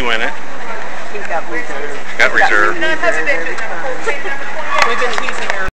he win it? He got reserved. Got reserved. We've been teasing.